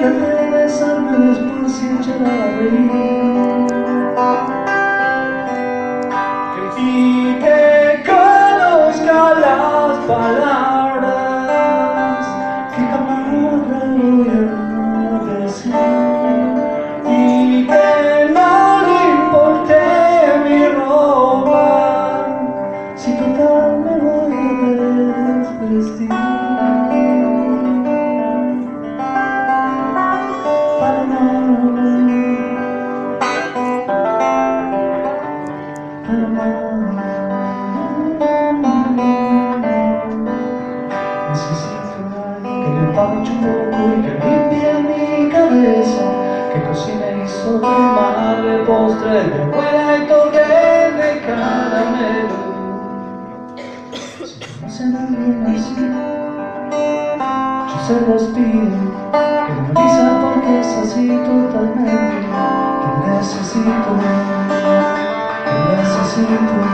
Later. empapucho y que limpie mi cabeza, que cocine y sobre madre postre de buena y toque de caramelo. Si no se me así, yo se los pido, que me avisa porque es así totalmente, que necesito, que necesito.